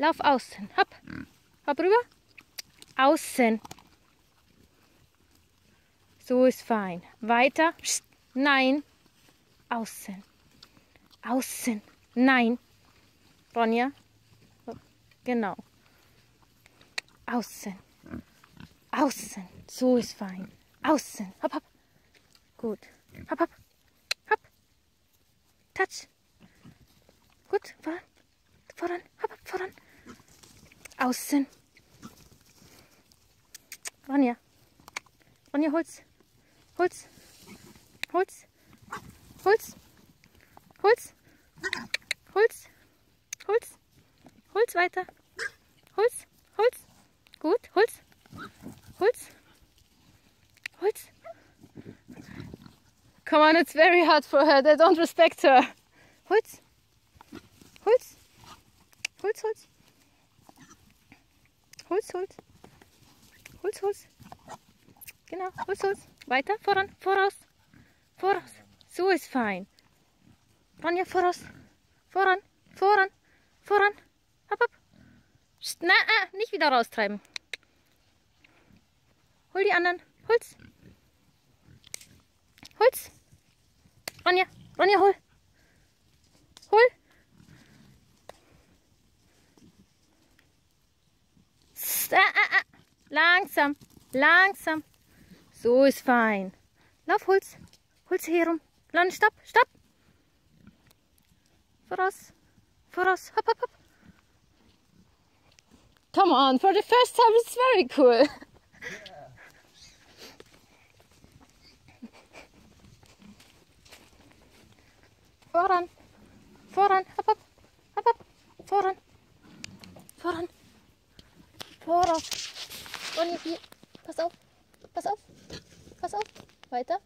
Lauf außen. Hopp. Hopp rüber. Außen. So ist fein. Weiter. Nein. Außen. Außen. Nein. Ronja. Genau. Außen. Außen. So ist fein. Außen. Hopp, hopp. Gut. Hopp, hopp. Hopp. Touch. Gut. Voran. Voran. Hopp, hopp. Voran. Außen. Ronja. Ronja, Holz. Holz. Holz. Holz. Holz. Holz. Holz. Holz weiter. Holz. Holz. Gut. Holz. Holz. Holz. Come on, it's very hard for her. They don't respect her. Holz. Holz. Holz, Holz. Holz, Holz. Holz, Holz. Genau, Holz, Holz. Weiter, voran, voraus. Voraus. So ist fein. Ronja, voraus. Voran, voran, voran. Hopp, hopp. Psst, Na, ah, nicht wieder raustreiben. Hol die anderen. Holz. Holz. Ronja, Ronja, hol. Hol. Psst, ah, ah, ah. Langsam, langsam. So ist fein. Lauf, Holz. Holz hier rum. Dann stopp, stopp. Voraus, voraus. Hopp, hopp, hopp. Come on, for the first time it's very cool. Voran, voran, hopp, hopp, hopp, hopp, voran, voran, voraus. Und hier, pass auf, pass auf, pass auf, weiter,